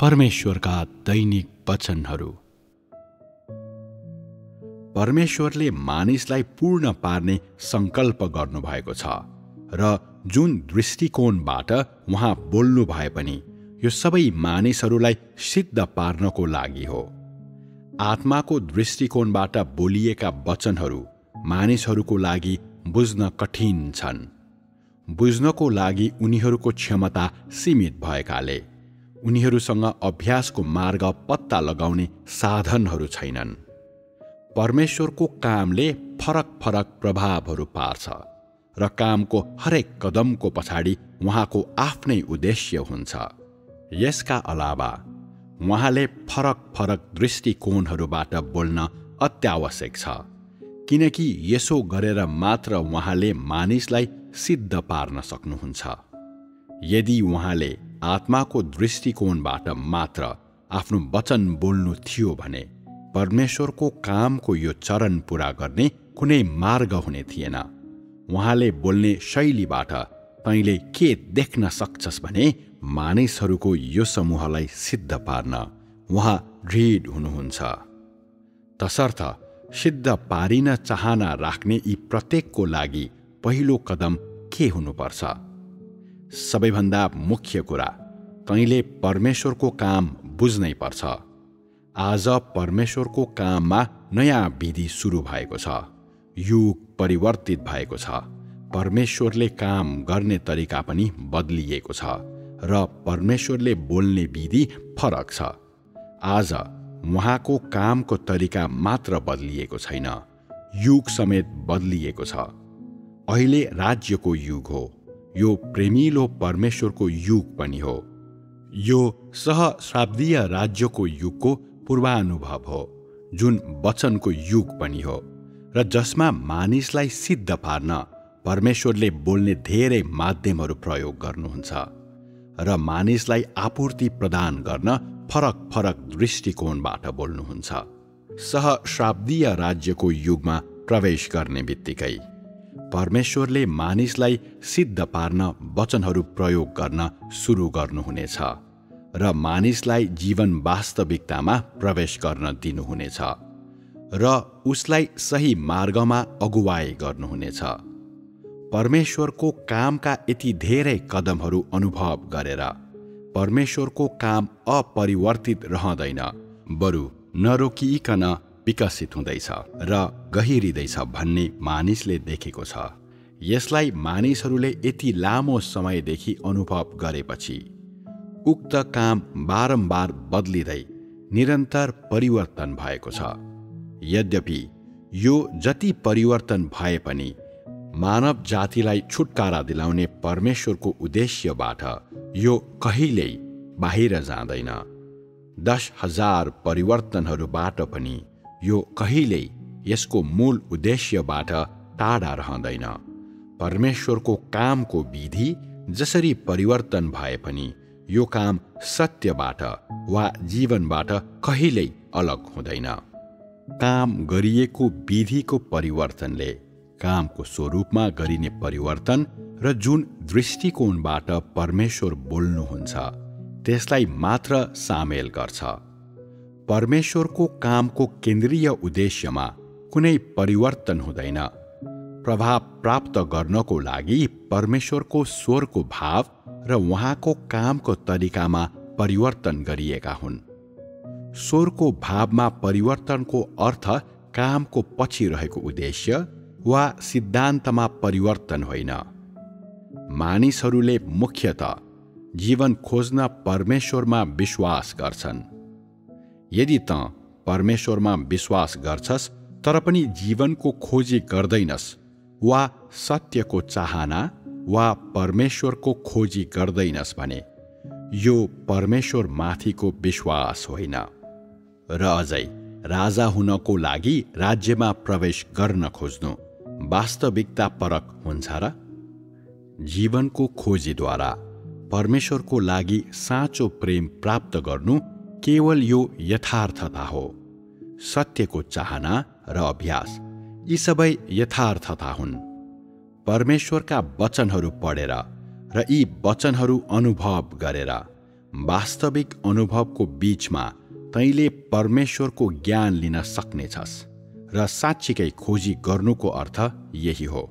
परमेश्वरका दैनिक वचनहरू। परमेश्वरले मानिसलाई पूर्ण पार्ने सङ्कल्प गर्नुभएको छ र जुन दृष्टिकोणबाट उहाँ बोल्नु भए पनि यो सबै मानिसहरूलाई सिद्ध पार्नको लागि हो। आत्माको दृष्टिकोणबाट बोलिएका वचनहरू मानिसहरूको लागि बुझ्न कठिन छन्। बुझ्नको लागि उनीहरूको क्षमता सीमित भएकाले उनीहरूसँग अभ्यासको मार्ग पत्ता लगाउने साधनहरू छैनन्। परमेश्वरको कामले फरक फरक प्रभावहरू पार्छ र कामको हरेक कदमको पछाडि उहाँको आफ्नै उद्देश्य हुन्छ। यसका अलावा उहाँले फरक फरक दृष्टिकोणहरूबाट बोल्न अत्यावश्यक छ किनकि यसो गरेर मात्र उहाँले मानिसलाई सिद्ध पार्न सक्नुहुन्छ। यदि उहाँले आत्माको दृष्टिकोणबाट मात्र आफ्नो वचन बोल्नु थियो भने परमेश्वरको कामको यो चरण पुरा गर्ने कुनै मार्ग हुने थिएन। उहाँले बोल्ने शैलीबाट तैँले के देख्न सक्छस् भने मानिसहरूको यो समूहलाई सिद्ध पार्न उहाँ दृढ हुनुहुन्छ। तसर्थ सिद्ध पारिन चाहना राख्ने यी प्रत्येकको लागि पहिलो कदम के हुनुपर्छ? सबैभन्दा मुख्य कुरा तैँले परमेश्वरको काम बुझ्नै पर्छ। आज परमेश्वरको काममा नयाँ विधि सुरु भएको छ युग परिवर्तित भएको छ। परमेश्वरले काम गर्ने तरिका पनि बदलिएको छ र परमेश्वरले बोल्ने विधि फरक छ। आज उहाँको कामको तरिका मात्र बदलिएको छैन युग समेत बदलिएको छ। अहिले राज्यको युग हो। यो प्रेमिलो परमेश्वरको युग पनि हो। यो सहश्राब्दीय राज्यको युगको पूर्वानुभव हो जुन वचनको युग पनि हो र जसमा मानिसलाई सिद्ध पार्न परमेश्वरले बोल्ने धेरै माध्यमहरू प्रयोग गर्नुहुन्छ र मानिसलाई आपूर्ति प्रदान गर्न फरक फरक दृष्टिकोणबाट बोल्नुहुन्छ। सहश्राब्दीय राज्यको युगमा प्रवेश गर्ने बित्तिकै परमेश्वरले मानिसलाई सिद्ध पार्न वचनहरू प्रयोग गर्न सुरु गर्नुहुनेछ र मानिसलाई जीवन वास्तविकतामा प्रवेश गर्न दिनुहुनेछ र उसलाई सही मार्गमा अगुवाई गर्नुहुनेछ। परमेश्वरको कामका यति धेरै कदमहरू अनुभव गरेर परमेश्वरको काम अपरिवर्तित रहँदैन बरु नरोकिकन विकसित हुँदैछ र गहिरिँदैछ भन्ने मानिसले देखेको छ। यसलाई मानिसहरूले यति लामो समयदेखि अनुभव गरेपछि उक्त काम बारम्बार बदलिँदै निरन्तर परिवर्तन भएको छ। यद्यपि यो जति परिवर्तन भए पनि मानव जातिलाई छुटकारा दिलाउने परमेश्वरको उद्देश्यबाट यो कहिल्यै बाहिर जाँदैन। दस हजार परिवर्तनहरूबाट पनि यो कहिल्यै यसको मूल उद्देश्यबाट टाढा रहँदैन। परमेश्वरको कामको विधि जसरी परिवर्तन भए पनि यो काम सत्यबाट वा जीवनबाट कहिल्यै अलग हुँदैन। काम गरिएको विधिको परिवर्तनले कामको स्वरूपमा गरिने परिवर्तन र जुन दृष्टिकोणबाट परमेश्वर बोल्नुहुन्छ त्यसलाई मात्र सामेल गर्छ। परमेश्वरको कामको केन्द्रीय उद्देश्यमा कुनै परिवर्तन हुँदैन। प्रभाव प्राप्त गर्नको लागि परमेश्वरको स्वरको भाव र उहाँको कामको तरिकामा परिवर्तन गरिएका हुन्। स्वरको भावमा परिवर्तनको अर्थ कामको पछि रहेको उद्देश्य वा सिद्धान्तमा परिवर्तन होइन। मानिसहरूले मुख्यत जीवन खोज्न परमेश्वरमा विश्वास गर्छन्। यदि त परमेश्वरमा विश्वास गर्छस् तर पनि जीवनको खोजी गर्दैनस् वा सत्यको चाहना वा परमेश्वरको खोजी गर्दैनस् भने यो परमेश्वरमाथिको विश्वास होइन। र अझै राजा हुनको लागि राज्यमा प्रवेश गर्न खोज्नु वास्तविकता परक हुन्छ र? जीवनको खोजीद्वारा परमेश्वरको लागि साँचो प्रेम प्राप्त गर्नु केवल यो यथार्थता हो। सत्यको चाहना र अभ्यास यी सबै यथार्थता हुन्। परमेश्वरका वचनहरू पढेर र यी वचनहरू अनुभव गरेर वास्तविक अनुभवको बीचमा तैँले परमेश्वरको ज्ञान लिन सक्नेछस् र साँच्चीकै खोजी गर्नुको अर्थ यही हो।